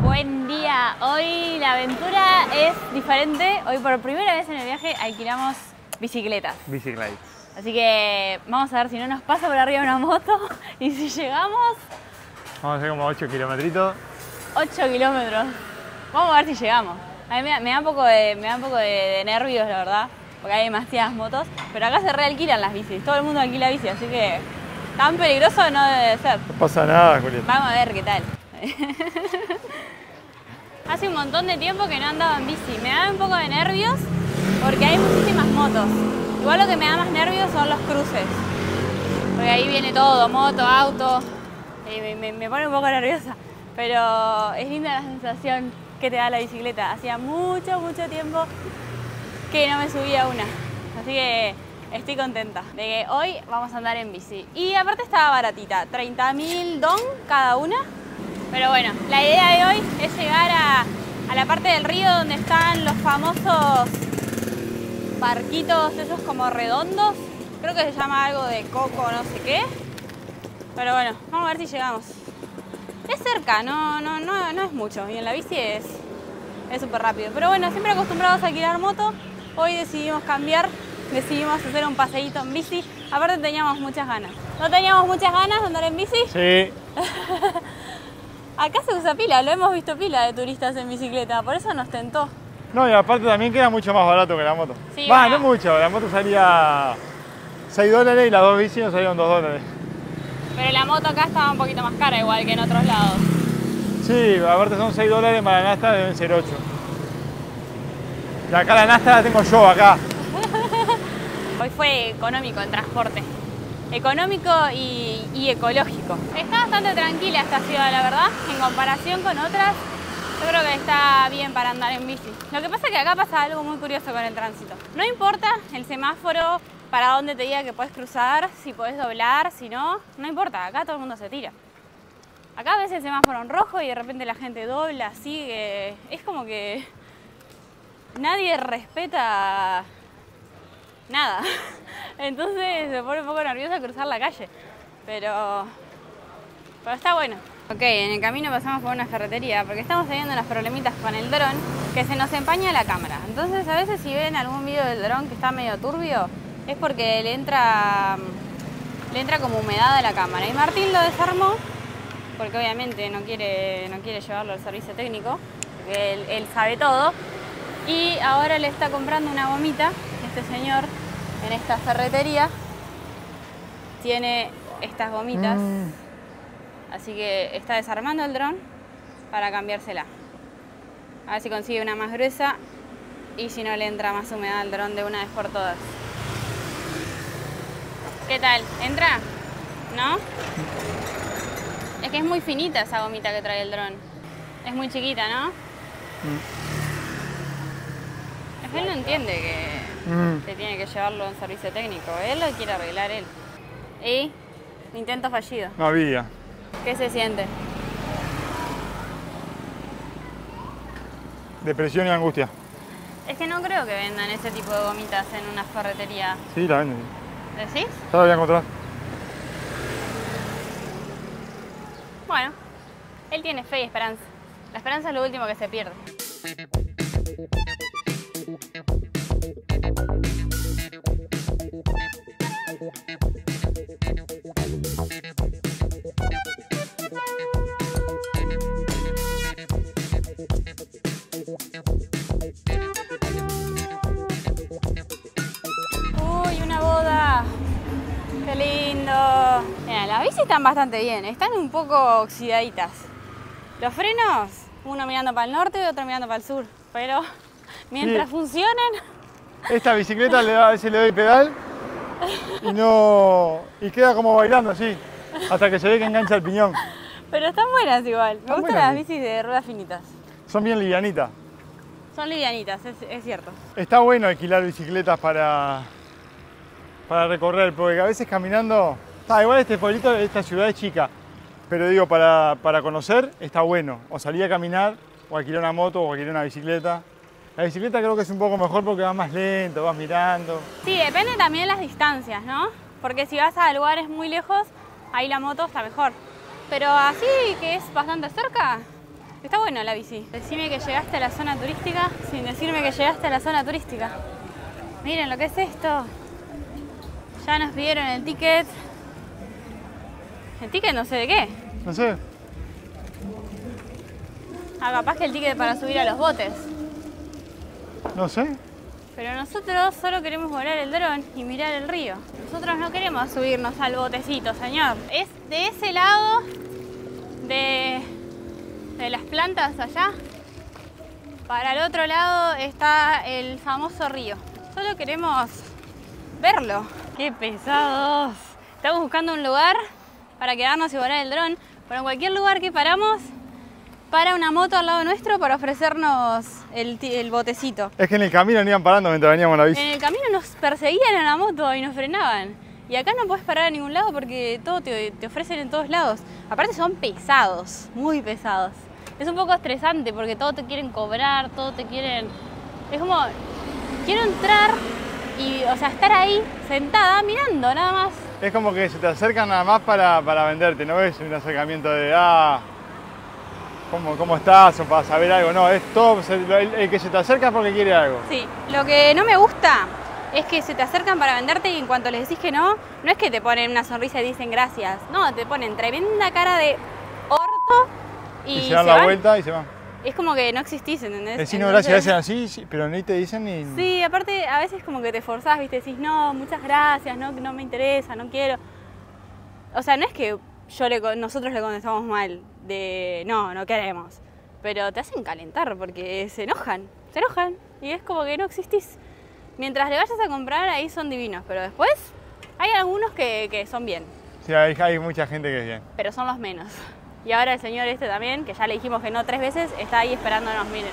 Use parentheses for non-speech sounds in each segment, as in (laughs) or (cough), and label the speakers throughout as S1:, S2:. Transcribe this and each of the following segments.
S1: Buen día, hoy la aventura es diferente. Hoy por primera vez en el viaje alquilamos bicicletas.
S2: Bicicletas.
S1: Así que vamos a ver si no nos pasa por arriba una moto (laughs) y si llegamos
S2: Vamos a hacer como 8 kilometritos.
S1: 8 kilómetros. Vamos a ver si llegamos. A mí me da, me da un poco, de, me da un poco de, de nervios, la verdad, porque hay demasiadas motos. Pero acá se realquilan las bicis, todo el mundo alquila bici, así que tan peligroso no debe ser.
S2: No pasa nada, Julieta.
S1: Vamos a ver qué tal. (laughs) Hace un montón de tiempo que no andaba en bici. Me da un poco de nervios porque hay muchísimas motos. Igual lo que me da más nervios son los cruces. Porque ahí viene todo, moto, auto. Y me, me- me pone un poco nerviosa. Pero es linda la sensación que te da la bicicleta. Hacía mucho, mucho tiempo que no me subía una. Así que estoy contenta de que hoy vamos a andar en bici. Y aparte estaba baratita, 30.000 don cada una. Pero bueno, la idea de hoy es llegar a, a la parte del río donde están los famosos barquitos esos como redondos. Creo que se llama algo de coco, no sé qué. Pero bueno, vamos a ver si llegamos. Es cerca, no, no, no, no es mucho. Y en la bici es es súper rápido. Pero bueno, siempre acostumbrados a alquilar moto, hoy decidimos cambiar, decidimos hacer un paseíto en bici. Aparte teníamos muchas ganas. ¿No teníamos muchas ganas de andar en bici?
S2: Sí. (laughs)
S1: Acá se usa pila, lo hemos visto pila de turistas en bicicleta, por eso nos tentó.
S2: No, y aparte también queda mucho más barato que la moto.
S1: Sí,
S2: Va,
S1: bueno.
S2: no mucho. La moto salía 6 dólares y las dos bicis nos salieron 2 dólares.
S1: Pero la moto acá estaba un poquito más cara, igual que en otros lados.
S2: Sí, aparte son 6 dólares, para la Nasta deben ser 8. Y acá la Nasta la tengo yo, acá. (laughs)
S1: Hoy fue económico en transporte. Económico y, y ecológico. Está bastante tranquila esta ciudad, la verdad, en comparación con otras. Yo creo que está bien para andar en bici. Lo que pasa es que acá pasa algo muy curioso con el tránsito. No importa el semáforo para dónde te diga que puedes cruzar, si puedes doblar, si no, no importa, acá todo el mundo se tira. Acá ves el semáforo en rojo y de repente la gente dobla, sigue. Es como que nadie respeta nada. (laughs) Entonces se pone un poco nerviosa cruzar la calle. Pero, pero está bueno. Ok, en el camino pasamos por una ferretería porque estamos teniendo unos problemitas con el dron que se nos empaña la cámara. Entonces a veces si ven algún video del dron que está medio turbio es porque le entra, le entra como humedad a la cámara. Y Martín lo desarmó porque obviamente no quiere, no quiere llevarlo al servicio técnico, porque él, él sabe todo. Y ahora le está comprando una gomita, este señor, en esta ferretería. Tiene estas gomitas,
S2: Mm.
S1: así que está desarmando el dron para cambiársela. A ver si consigue una más gruesa y si no le entra más humedad al dron de una vez por todas. ¿Qué tal? ¿Entra? ¿No? Es que es muy finita esa gomita que trae el dron. Es muy chiquita, ¿no? Es que él no entiende que
S2: Mm.
S1: que tiene que llevarlo a un servicio técnico. Él lo quiere arreglar él. Y intento fallido.
S2: No había.
S1: ¿Qué se siente?
S2: Depresión y angustia.
S1: Es que no creo que vendan ese tipo de gomitas en una ferretería.
S2: Sí, la venden.
S1: ¿Decís?
S2: Ya la voy a encontrar.
S1: Bueno, él tiene fe y esperanza. La esperanza es lo último que se pierde. Bicis están bastante bien, están un poco oxidaditas. Los frenos, uno mirando para el norte y otro mirando para el sur. Pero (laughs) mientras
S2: Sí.
S1: funcionen,
S2: Esta bicicleta le da, a veces le doy pedal y no. y queda como bailando así. Hasta que se ve que engancha el piñón.
S1: pero están buenas igual. Me
S2: Están
S1: gustan
S2: buenas,
S1: las bicis de ruedas finitas.
S2: Son bien livianitas.
S1: Son livianitas, es, es cierto.
S2: Está bueno alquilar bicicletas para, para recorrer, porque a veces caminando. Está igual este pueblito, esta ciudad es chica, pero digo, para, para conocer está bueno. O salir a caminar, o alquilar una moto, o alquilar una bicicleta. La bicicleta creo que es un poco mejor porque vas más lento, vas mirando.
S1: Sí, depende también de las distancias, ¿no? Porque si vas a lugares muy lejos, ahí la moto está mejor. Pero así que es bastante cerca, está bueno la bici. Decime que llegaste a la zona turística sin decirme que llegaste a la zona turística. Miren lo que es esto. Ya nos pidieron el ticket. El ticket no sé de qué.
S2: No sé.
S1: Ah, capaz que el ticket para subir a los botes.
S2: No sé.
S1: Pero nosotros solo queremos volar el dron y mirar el río. Nosotros no queremos subirnos al botecito, señor. Es de ese lado de, de las plantas allá. Para el otro lado está el famoso río. Solo queremos verlo. ¡Qué pesados! Estamos buscando un lugar para quedarnos y volar el dron. Pero en cualquier lugar que paramos, para una moto al lado nuestro para ofrecernos el, el botecito.
S2: Es que en el camino no iban parando mientras veníamos en la bici.
S1: En el camino nos perseguían en la moto y nos frenaban. Y acá no puedes parar a ningún lado porque todo te, te ofrecen en todos lados. Aparte son pesados, muy pesados. Es un poco estresante porque todo te quieren cobrar, todo te quieren... Es como, quiero entrar y, o sea, estar ahí sentada mirando nada más.
S2: Es como que se te acercan nada más para, para venderte, no es un acercamiento de, ah, ¿cómo, ¿cómo estás? o para saber algo, no, es todo, el, el que se te acerca es porque quiere algo.
S1: Sí, lo que no me gusta es que se te acercan para venderte y en cuanto les decís que no, no es que te ponen una sonrisa y dicen gracias. No, te ponen tremenda cara de orto y,
S2: Y, se dan la
S1: van.
S2: vuelta y se van.
S1: Es como que no existís, ¿entendés?
S2: Decís no,
S1: Entonces-
S2: gracias, gracias, (laughs) así, sí, pero ni te dicen ni...
S1: Sí, aparte a veces como que te forzás, ¿viste? Decís, no, muchas gracias, no, no me interesa, no quiero. O sea, no es que yo le, nosotros le contestamos mal, de no, no queremos. Pero te hacen calentar porque se enojan, se enojan. Y es como que no existís. Mientras le vayas a comprar, ahí son divinos. Pero después hay algunos que, que son bien,
S2: Sí, hay, hay mucha gente que es bien.
S1: pero son los menos. Y ahora el señor este también, que ya le dijimos que no tres veces, está ahí esperándonos, miren.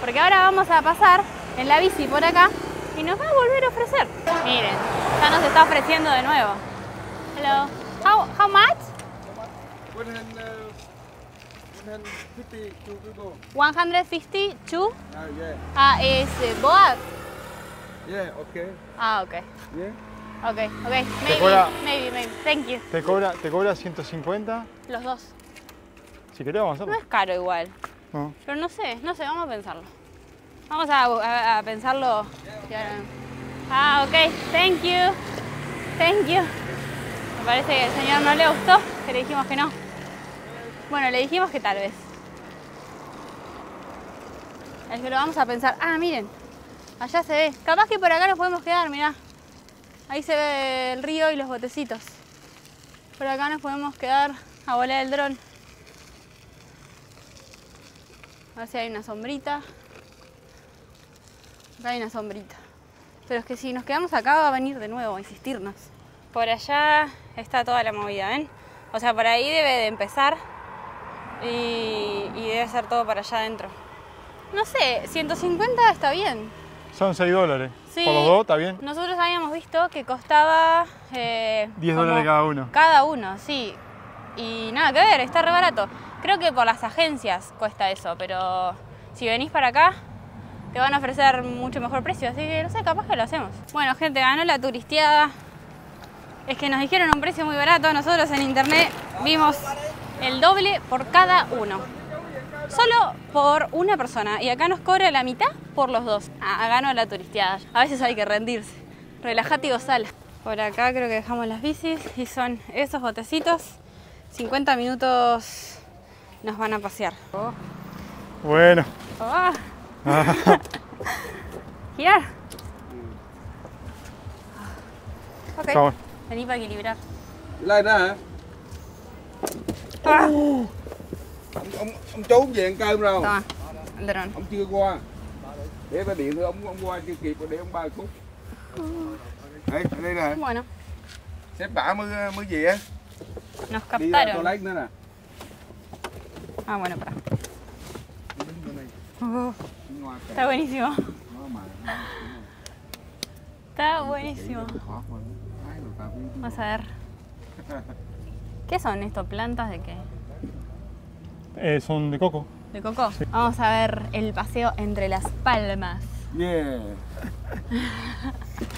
S1: Porque ahora vamos a pasar en la bici por acá y nos va a volver a ofrecer. Miren, ya nos está ofreciendo de nuevo. Hello. How, how much?
S3: 152 people.
S1: 152
S3: Ah, yeah.
S1: ah, is eh, boat.
S3: Yeah, okay.
S1: Ah, ok.
S3: Yeah.
S1: Ok, ok. Maybe,
S2: cobra-
S1: maybe, maybe. Thank you.
S2: Te cobra, te cobra 150,
S1: Los dos.
S2: Si querés vamos a
S1: No es caro igual.
S2: No.
S1: Pero no sé, no sé, vamos a pensarlo. Vamos a, a- a pensarlo. Ah, ok, thank you. Thank you. Me parece que al señor no le gustó, que le dijimos que no. Bueno, le dijimos que tal vez. Es que lo vamos a pensar. Ah, miren, allá se ve. Capaz que por acá nos podemos quedar, mirá. Ahí se ve el río y los botecitos. Por acá nos podemos quedar a volar el dron. A ver si hay una sombrita. Acá hay una sombrita. Pero es que si nos quedamos acá va a venir de nuevo a insistirnos. Por allá está toda la movida, ¿ven? O sea, por ahí debe de empezar y, y debe ser todo para allá adentro. No sé, 150 está bien.
S2: Son 6 dólares.
S1: Sí.
S2: Por los dos, ¿está bien?
S1: Nosotros habíamos visto que costaba... eh,
S2: 10
S1: como
S2: dólares cada uno.
S1: Cada uno, sí. Y nada que ver, está re barato. Creo que por las agencias cuesta eso, pero si venís para acá te van a ofrecer mucho mejor precio, así que no sé, capaz que lo hacemos. Bueno, gente, ganó la turisteada. Es que nos dijeron un precio muy barato, nosotros en internet vimos el doble por cada uno. Solo por una persona. Y acá nos cobra la mitad por los dos. Ah, ganó la turisteada. A veces hay que rendirse. Relajate y gozala. Por acá creo que dejamos las bicis y son esos botecitos. 50 minutos nos van a pasear. Oh,
S2: Bueno.
S1: oh. (laughs) Girar. Ok.
S2: Vamos.
S1: Vení para equilibrar.
S3: Lên đó hả?
S1: Ah.
S3: Ông, ông, ông chú về ăn cơm đâu?
S1: Toma, el dron.
S3: Ông chưa qua. Để bà điện ông ông qua chưa kịp rồi để ông 3 phút. Đây, đây nè,
S1: Bueno,
S3: xếp bả mới mới về.
S1: nos
S3: Đi ra
S1: captaron.
S3: toilet nữa nè.
S1: Ah, bueno, para. Oh, está buenísimo. Está buenísimo. Vamos a ver. ¿Qué son esto? ¿Plantas de qué?
S2: Eh, son de coco.
S1: ¿De coco? Vamos a ver el paseo entre las palmas.
S3: Yeah. (laughs)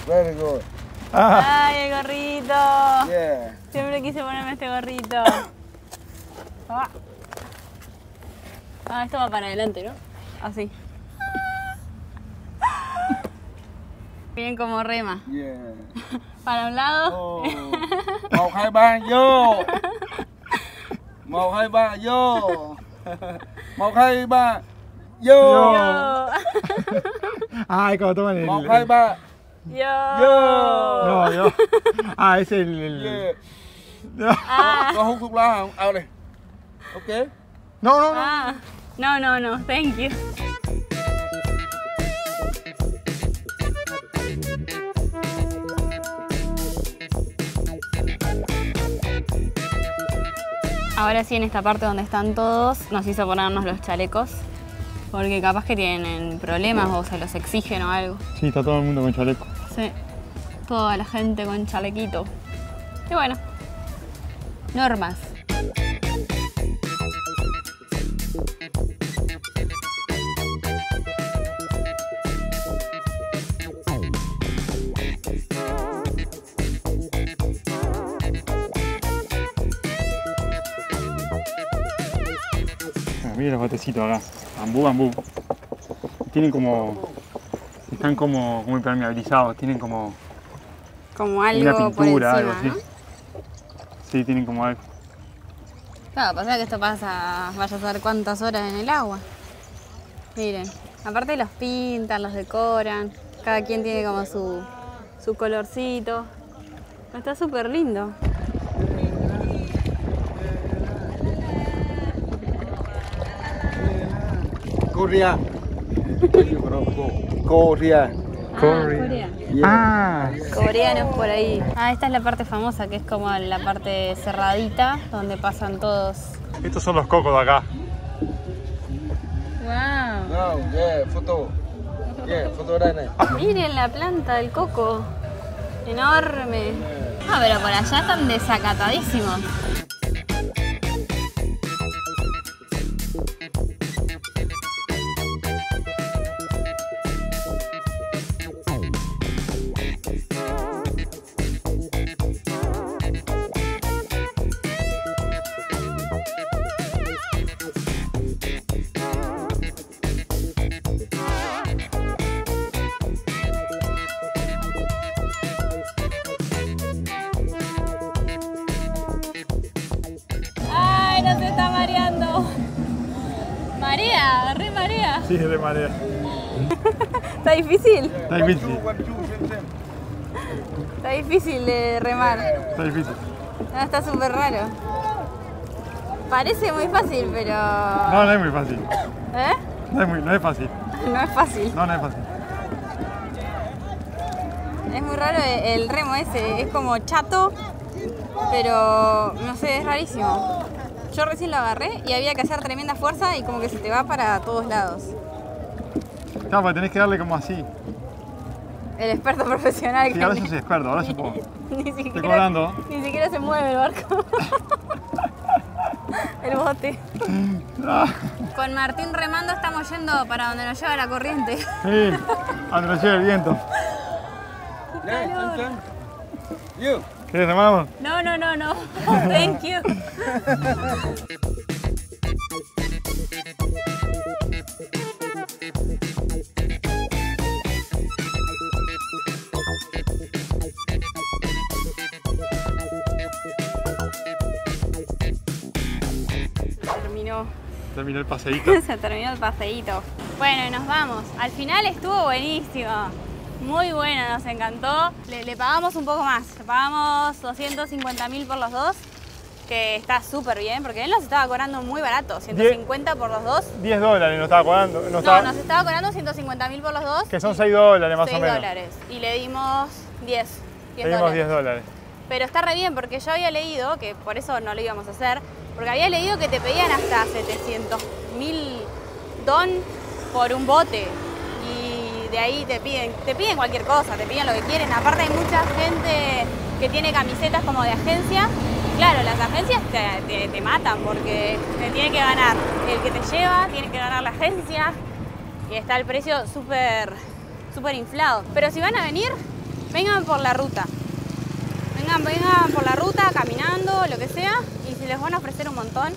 S3: Very good.
S2: Ah,
S1: ¡Ay, el gorrito!
S3: Yeah.
S1: Siempre quise ponerme este gorrito. (coughs) Ah, Ah, esto va para adelante, ¿no? Así. Bien como rema.
S3: Yeah.
S1: Para un lado.
S3: Oh. Một hai ba vô. Một hai ba vô. Một hai ba vô.
S2: Yo.
S1: Yo.
S2: Ay, como toman el.
S3: Một hai ba
S1: Yo.
S3: vô. (laughs)
S2: No, yo. Ah, es el. el-
S3: Yeah.
S2: No,
S1: Ah.
S3: Có hút thuốc lá không? Ao đi. Ok.
S2: no, no. no.
S1: Ah. No, no, no. Thank you. Ahora sí, en esta parte donde están todos, nos hizo ponernos los chalecos. Porque capaz que tienen problemas o se los exigen o algo.
S2: Sí, está todo el mundo con chaleco.
S1: Sí. Toda la gente con chalequito. Y bueno. Normas.
S2: Los botecitos acá. Bambú, bambú. Tienen como. Están como, como impermeabilizados. Tienen como
S1: Como
S2: una
S1: algo por
S2: pintura,
S1: encima,
S2: algo así.
S1: ¿no?
S2: Sí, tienen como algo.
S1: Claro, pasa que esto pasa, vaya a saber cuántas horas en el agua. Miren, aparte los pintan, los decoran, cada quien tiene como su, su colorcito. Está súper lindo.
S3: Korea. Korea.
S2: Corea.
S3: Yeah.
S2: Ah,
S1: Coreanos por ahí. Ah, esta es la parte famosa, que es como la parte cerradita, donde pasan todos.
S2: estos son los cocos de acá.
S1: ¡Wow!
S3: No, yeah, foto. Yeah, foto.
S1: Miren la planta del coco. Enorme. Ah, pero por allá están desacatadísimos. Está difícil,
S2: Está difícil.
S1: Está difícil de remar.
S2: Está difícil.
S1: No, está súper raro. Parece muy fácil, pero...
S2: No, no es muy fácil.
S1: ¿Eh?
S2: No es, muy, no es fácil. (laughs)
S1: No es fácil.
S2: No, no es fácil.
S1: Es muy raro el remo ese, es como chato, pero no sé, es rarísimo. Yo recién lo agarré y había que hacer tremenda fuerza y como que se te va para todos lados.
S2: Claro, porque tenés que darle como así.
S1: El experto profesional
S2: Sí,
S1: que
S2: ahora yo soy experto, ahora yo puedo.
S1: ni
S2: Estoy
S1: siquiera,
S2: cobrando.
S1: ni siquiera se mueve el barco. (laughs) el bote. (laughs) Con Martín remando estamos yendo para donde nos lleva la corriente.
S2: Sí, a donde nos lleve el viento. ¿Querés remamos?
S1: No, no, no, no. (laughs) Thank you. Terminó
S2: el paseíto. (laughs)
S1: Se terminó el paseíto. Bueno, y nos vamos. Al final estuvo buenísimo. Muy bueno, nos encantó. Le, le pagamos un poco más. Le pagamos 250 mil por los dos, que está súper bien, porque él nos estaba cobrando muy barato. 150 por los dos.
S2: 10 dólares nos estaba cobrando. Nos
S1: No,
S2: estaba-
S1: nos estaba cobrando 150 mil por los dos.
S2: Que son 6 dólares más
S1: 6
S2: o menos.
S1: dólares. Y le dimos 10. 10
S2: Pedimos
S1: dólares.
S2: 10 dólares.
S1: Pero está re bien porque yo había leído, que por eso no lo íbamos a hacer, porque había leído que te pedían hasta 700 mil don por un bote. Y de ahí te piden, te piden cualquier cosa, te piden lo que quieren. Aparte hay mucha gente que tiene camisetas como de agencia. Claro, las agencias te, matan porque te tiene que ganar el que te lleva, tiene que ganar la agencia y está el precio súper súper inflado. Pero si van a venir, vengan por la ruta. Vengan, vengan por la ruta, caminando, lo que sea, les van a ofrecer un montón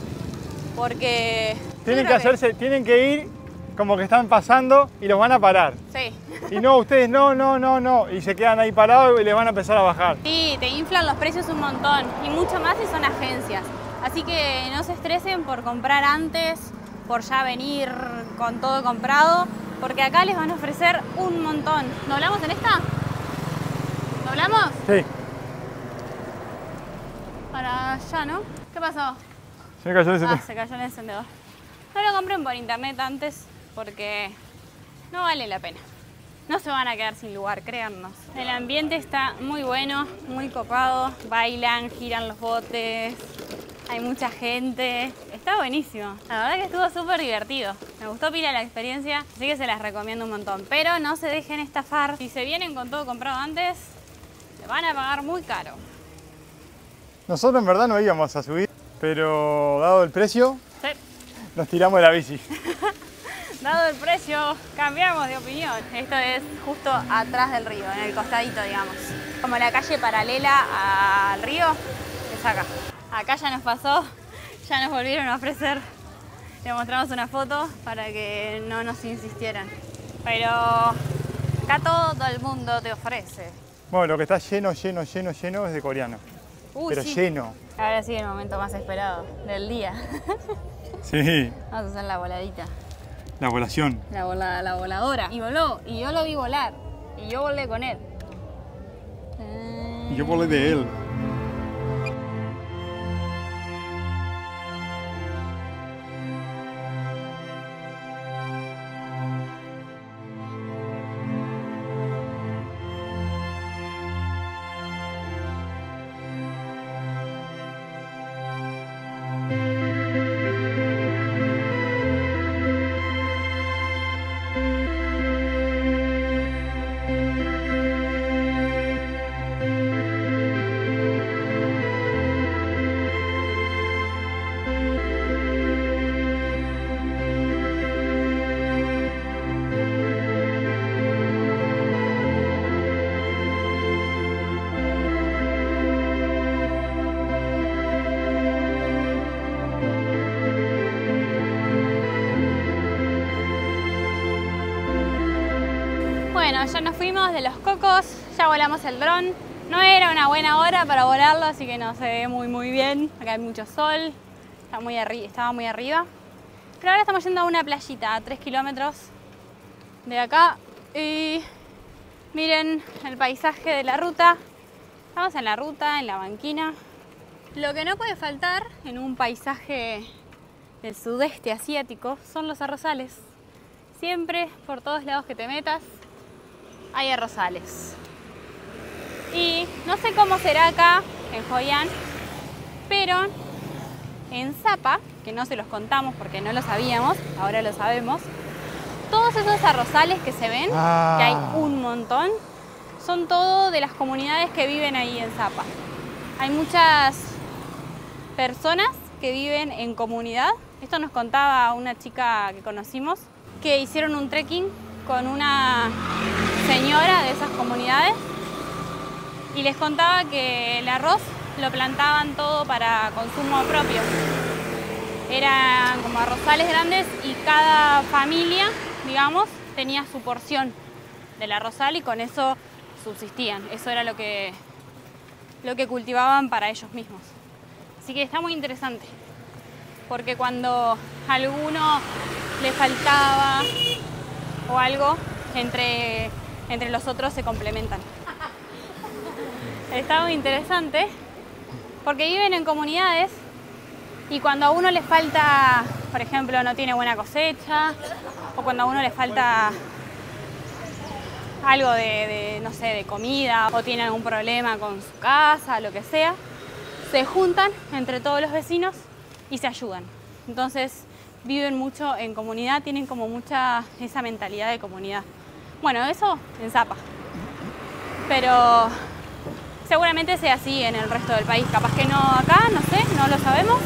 S1: porque...
S2: Tienen que hacerse, tienen que ir como que están pasando y los van a parar.
S1: Sí.
S2: Y no, ustedes no, no, no, no. Y se quedan ahí parados y les van a empezar a bajar.
S1: Sí, te inflan los precios un montón y mucho más si son agencias. Así que no se estresen por comprar antes, por ya venir con todo comprado, porque acá les van a ofrecer un montón. ¿Nos hablamos en esta? ¿Nos hablamos?
S2: Sí.
S1: Para allá, ¿no? ¿Qué pasó?
S2: Se me cayó el
S1: Ah,
S2: encendedor.
S1: se cayó el encendedor. No lo compren por internet antes porque no vale la pena. No se van a quedar sin lugar, créannos. El ambiente está muy bueno, muy copado. Bailan, giran los botes, hay mucha gente. Está buenísimo. La verdad que estuvo súper divertido. Me gustó pila la experiencia, así que se las recomiendo un montón. Pero no se dejen estafar. Si se vienen con todo comprado antes, se van a pagar muy caro.
S2: Nosotros en verdad no íbamos a subir, pero dado el precio,
S1: Sí.
S2: nos tiramos de la bici. (laughs)
S1: Dado el precio, cambiamos de opinión. Esto es justo atrás del río, en el costadito, digamos. Como la calle paralela al río, es acá. Acá ya nos pasó, (laughs) ya nos volvieron a ofrecer. Le mostramos una foto para que no nos insistieran. Pero acá todo el mundo te ofrece.
S2: Bueno, lo que está lleno, lleno, lleno, lleno es de coreano.
S1: Uy,
S2: pero
S1: sí.
S2: lleno.
S1: Ahora sí el momento más esperado del día. (laughs)
S2: Sí,
S1: Vamos a hacer la voladita.
S2: la volación.
S1: La, vola- la voladora. Y voló, y yo lo vi volar. Y yo volé con él.
S2: Y yo volé de él.
S1: De los cocos, ya volamos el dron. No era una buena hora para volarlo, así que no se ve muy muy bien. Acá hay mucho sol, está muy estaba muy arriba. Pero ahora estamos yendo a una playita a 3 kilómetros de acá. Y miren el paisaje de la ruta. Estamos en la ruta, en la banquina. Lo que no puede faltar en un paisaje del sudeste asiático son los arrozales. Siempre, por todos lados que te metas, hay arrozales. Y no sé cómo será acá en An, pero en Zapa, que no se los contamos porque no lo sabíamos, ahora lo sabemos, todos esos arrozales que se ven,
S2: Ah.
S1: que hay un montón, son todo de las comunidades que viven ahí en Zapa. Hay muchas personas que viven en comunidad. Esto nos contaba una chica que conocimos, que hicieron un trekking con una comunidades y les contaba que el arroz lo plantaban todo para consumo propio. Eran como arrozales grandes y cada familia, digamos, tenía su porción del arrozal y con eso subsistían. Eso era lo que, lo que cultivaban para ellos mismos. Así que está muy interesante, porque cuando a alguno le faltaba o algo, entre, entre los otros se complementan. Está muy interesante, porque viven en comunidades y cuando a uno le falta, por ejemplo, no tiene buena cosecha, o cuando a uno le falta algo de, de, no sé, de comida, o tiene algún problema con su casa, lo que sea, se juntan entre todos los vecinos y se ayudan. Entonces viven mucho en comunidad, tienen como mucha esa mentalidad de comunidad. Bueno, eso en Zapa. Pero Seguramente sea así en el resto del país, capaz que no acá, no sé, no lo sabemos,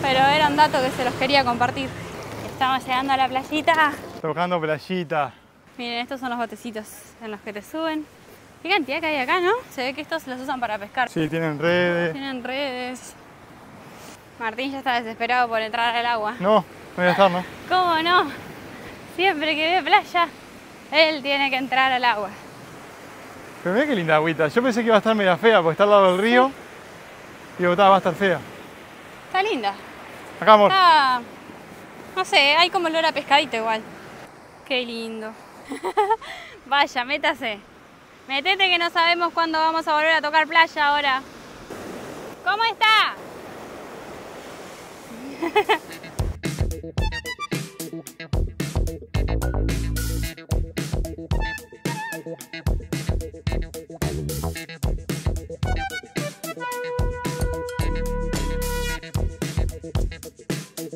S1: pero era un dato que se los quería compartir. Estamos llegando a la playita.
S2: Tocando playita.
S1: Miren, estos son los botecitos en los que te suben. Qué cantidad que hay acá, ¿no? Se ve que estos los usan para pescar.
S2: Sí, tienen redes.
S1: Tienen redes. Martín ya está desesperado por entrar al agua.
S2: No, no voy a estar, ¿no?
S1: ¿Cómo no? Siempre que ve playa, él tiene que entrar al agua.
S2: Pero mira qué linda agüita. Yo pensé que iba a estar media fea porque está al lado del río. Y digo, "Ta, va a estar fea.
S1: Está linda.
S2: Acá, amor.
S1: Está. No sé, hay como olor a pescadito igual. Qué lindo. (laughs) Vaya, métase. Metete que no sabemos cuándo vamos a volver a tocar playa ahora. ¿Cómo está? (laughs)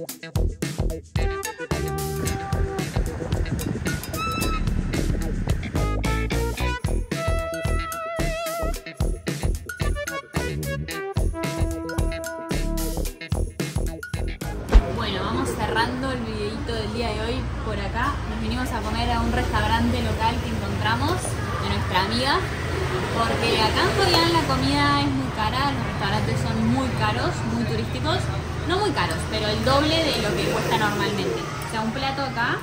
S1: Bueno, vamos cerrando el videito del día de hoy por acá. Nos vinimos a comer a un restaurante local que encontramos de nuestra amiga. Porque acá en Coyán la comida es muy cara, los restaurantes son muy caros, muy turísticos. No muy caros, pero el doble de lo que cuesta normalmente. O sea, un plato acá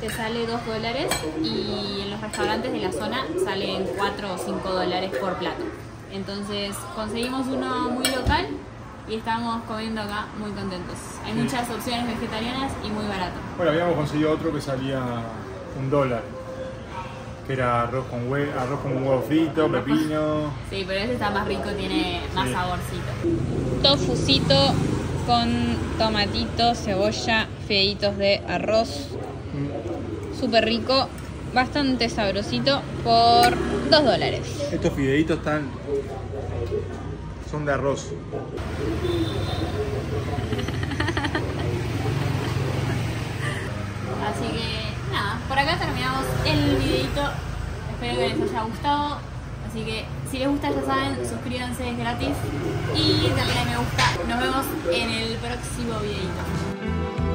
S1: te sale 2 dólares y en los restaurantes de la zona salen 4 o 5 dólares por plato. Entonces conseguimos uno muy local y estamos comiendo acá muy contentos. Hay muchas opciones vegetarianas y muy barato.
S2: Bueno, habíamos conseguido otro que salía un dólar. Que era arroz con, hue arroz con huevo frito, pepino.
S1: Sí, pero este está más rico, tiene más
S2: Sí.
S1: saborcito. Tofucito con tomatito, cebolla, fideitos de arroz. Súper rico, bastante sabrosito por 2 dólares.
S2: Estos fideitos están. son de arroz. (laughs)
S1: Así que nada, por acá terminamos el videito. Espero que les haya gustado. Así que si les gusta ya saben, suscríbanse, es gratis. Y denle a me gusta. Nos vemos en el próximo videito.